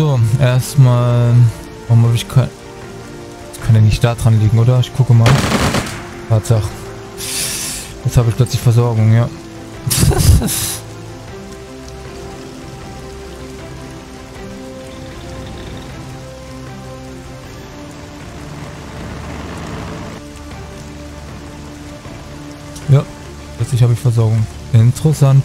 So, erstmal... Warum habe ich kein... Das kann ja nicht da dran liegen, oder? Ich gucke mal. Tatsache. Jetzt habe ich plötzlich Versorgung, ja. ja, plötzlich habe ich Versorgung. Interessant.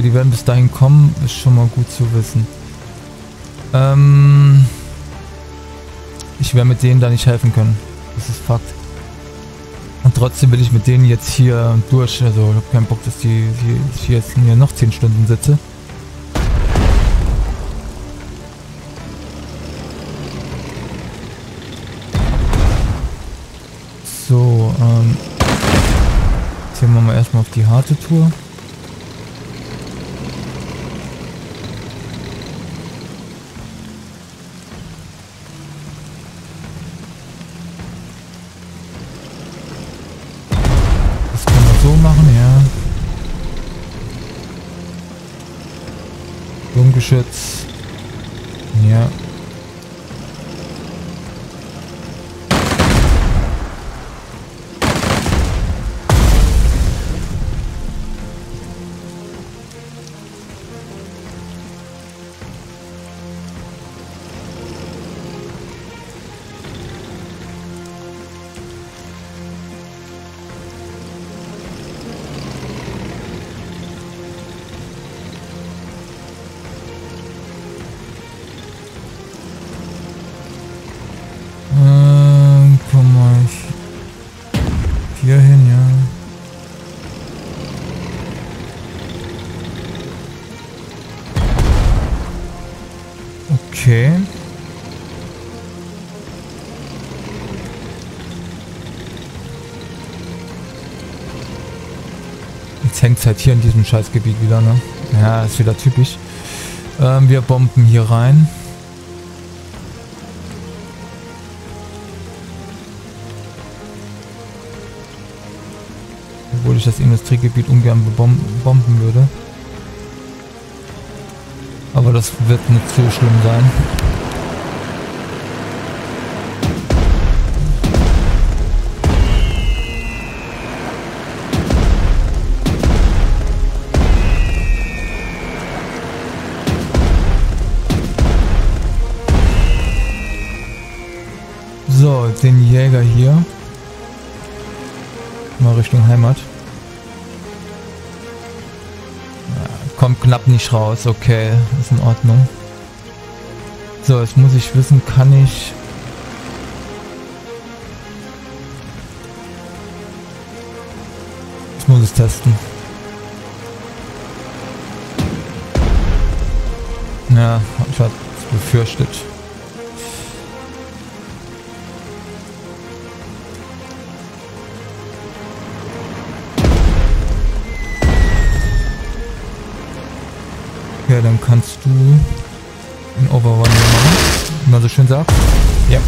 Okay, die werden bis dahin kommen. Ist schon mal gut zu wissen. Ähm... Ich werde mit denen da nicht helfen können. Das ist Fakt. Und trotzdem will ich mit denen jetzt hier durch. Also ich habe keinen Bock, dass die, die ich jetzt hier noch 10 Stunden sitze. So, ähm. Jetzt gehen wir mal erstmal auf die harte Tour. shit. Jetzt hängt es halt hier in diesem Scheißgebiet wieder, ne? Ja, ist wieder typisch. Ähm, wir bomben hier rein. Obwohl ich das Industriegebiet ungern bomben würde. Aber das wird nicht so schlimm sein. Jäger hier. Mal Richtung Heimat. kommt knapp nicht raus. Okay, ist in Ordnung. So, jetzt muss ich wissen, kann ich... Ich muss es testen. Ja, ich hatte befürchtet. Okay, dann kannst du einen Overrun machen. Wie man so schön sagt. Ja.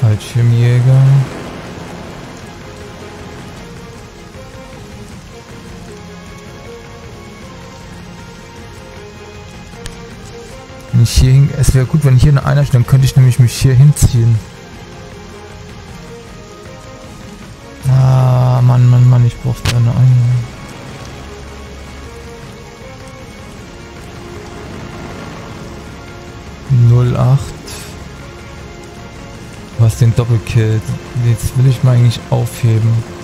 Fallschirmjäger. Wenn ich hier hin, es wäre gut, wenn ich hier eine Einstellung könnte ich nämlich mich hier hinziehen. Ah, Mann, Mann, Mann, ich brauche eine Einstellung. 8. Du hast den Doppelkill. Jetzt will ich mal eigentlich aufheben.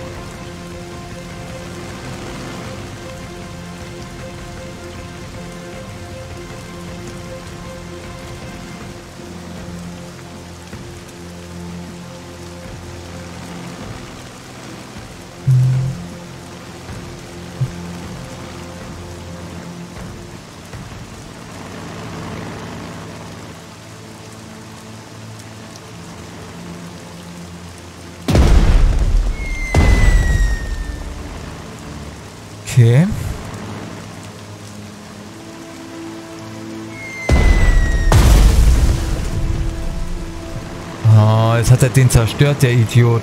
den zerstört, der Idiot.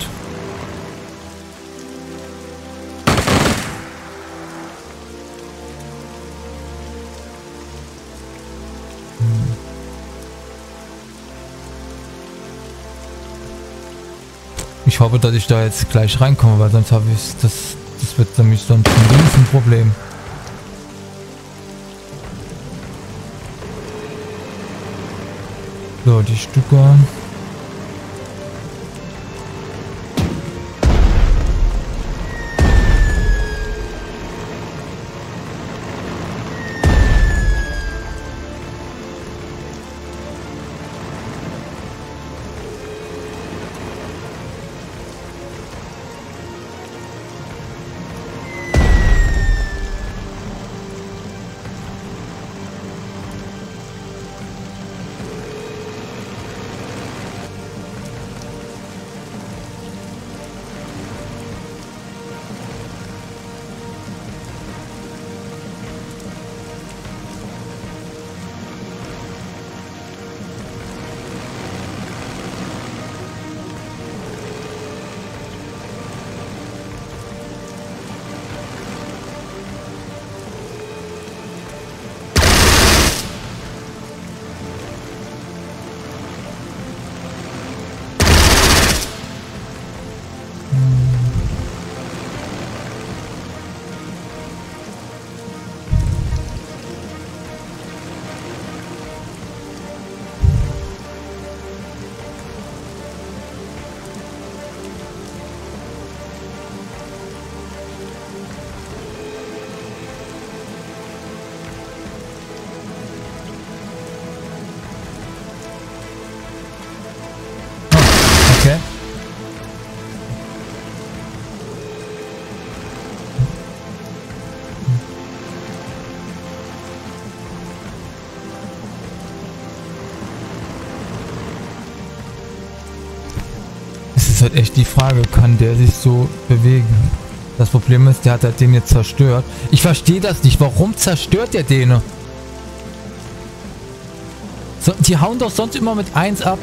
Hm. Ich hoffe, dass ich da jetzt gleich reinkomme, weil sonst habe ich das, das wird nämlich sonst ein Riesenproblem. So, die Stücke. Halt echt die Frage, kann der sich so bewegen? Das Problem ist, der hat halt den jetzt zerstört. Ich verstehe das nicht. Warum zerstört der den? So, die hauen doch sonst immer mit 1 ab.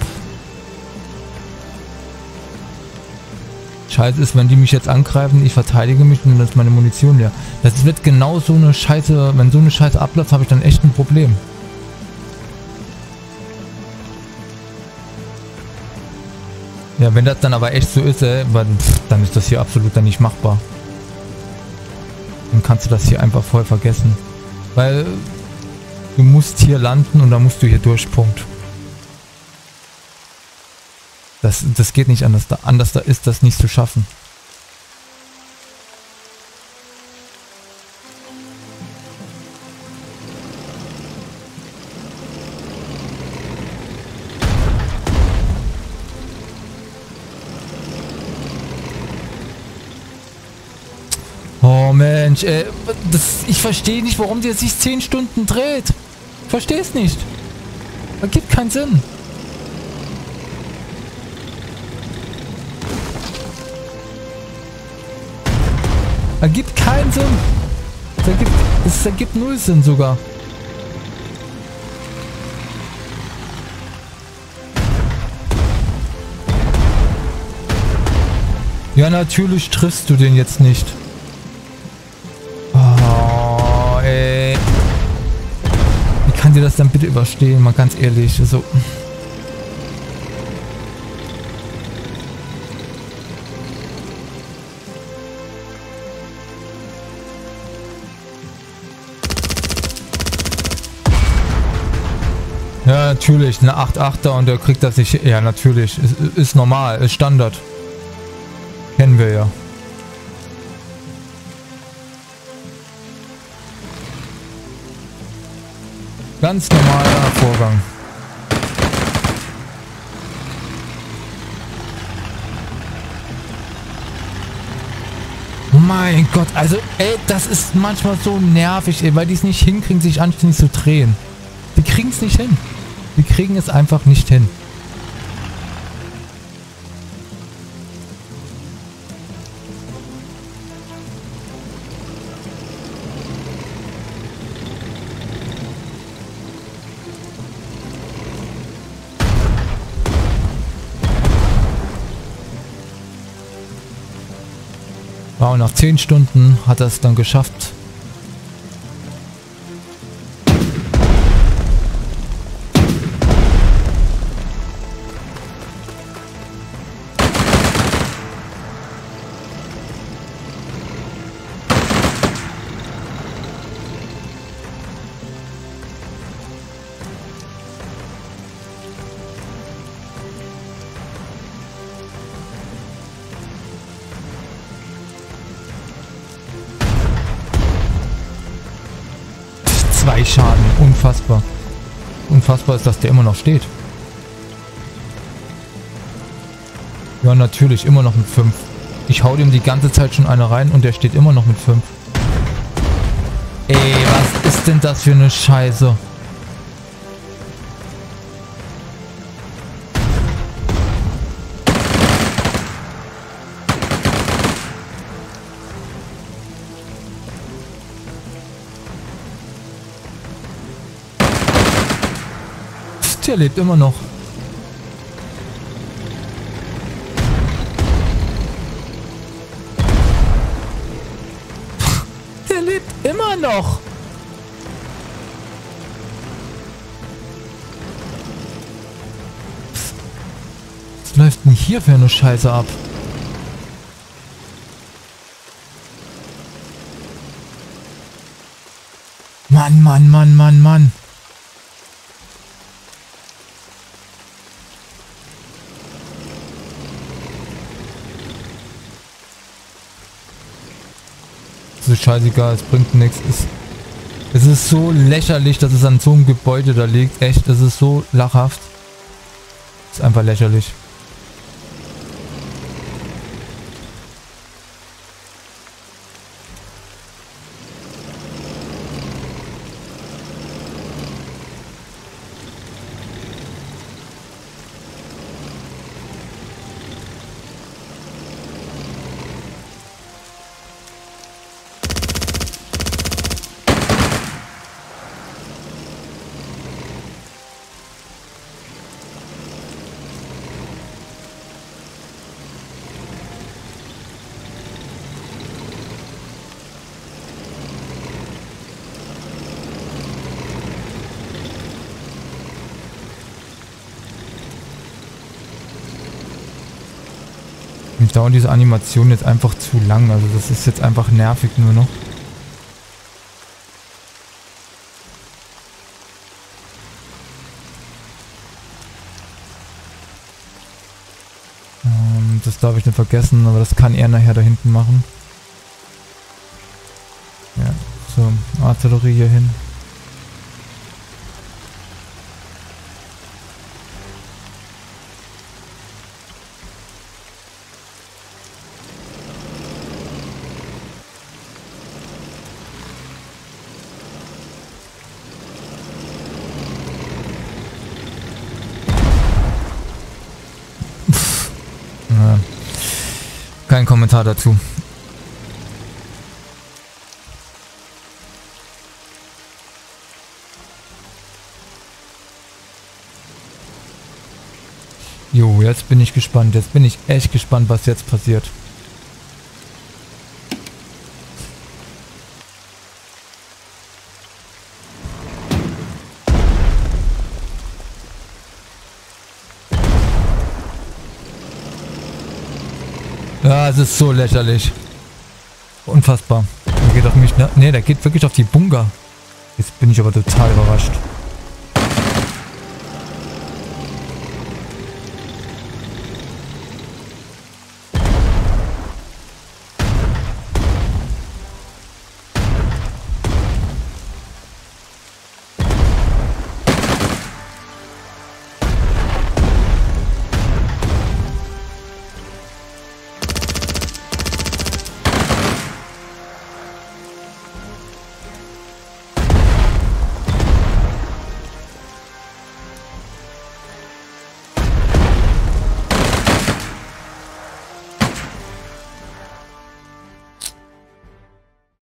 Scheiße ist, wenn die mich jetzt angreifen, ich verteidige mich und dann ist meine Munition leer. Das wird genau so eine Scheiße, wenn so eine Scheiße abläuft, habe ich dann echt ein Problem. Ja, wenn das dann aber echt so ist, ey, dann ist das hier absolut dann nicht machbar. Dann kannst du das hier einfach voll vergessen. Weil du musst hier landen und dann musst du hier durch, Punkt. Das, das geht nicht anders. Da, anders da ist das nicht zu schaffen. Mensch, ey, das, ich verstehe nicht, warum der sich 10 Stunden dreht. Verstehe es nicht. Das gibt keinen Sinn. Ergibt keinen Sinn. Es ergibt, es ergibt null Sinn sogar. Ja, natürlich triffst du den jetzt nicht. Dann bitte überstehen, mal ganz ehrlich. So. Ja, natürlich, eine 8-8er und der kriegt das nicht. Ja, natürlich. Ist, ist normal, ist Standard. Kennen wir ja. Ganz normaler Vorgang. Mein Gott, also ey, das ist manchmal so nervig, ey, weil die es nicht hinkriegen, sich anständig zu drehen. Die kriegen es nicht hin. Die kriegen es einfach nicht hin. Nach 10 Stunden hat er es dann geschafft. Zwei Schaden. Unfassbar. Unfassbar ist, dass der immer noch steht. Ja, natürlich. Immer noch mit 5. Ich hau dem die ganze Zeit schon eine rein und der steht immer noch mit 5. Ey, was ist denn das für eine Scheiße? Der lebt immer noch. Der lebt immer noch. Was läuft denn hier für eine Scheiße ab? Mann, Mann, Mann, Mann, Mann. Scheißegal, es bringt nichts. Es, es ist so lächerlich, dass es an so einem Gebäude da liegt. Echt, das ist so lachhaft. Ist einfach lächerlich. Mir dauert diese Animation jetzt einfach zu lang. Also das ist jetzt einfach nervig nur noch. Ähm, das darf ich nicht vergessen, aber das kann er nachher da hinten machen. Ja, so, Artillerie hier hin. Kein Kommentar dazu. Jo, jetzt bin ich gespannt. Jetzt bin ich echt gespannt, was jetzt passiert. Ja, es ist so lächerlich. Unfassbar. Der geht auf mich, ne? Ne, der geht wirklich auf die Bunker. Jetzt bin ich aber total überrascht.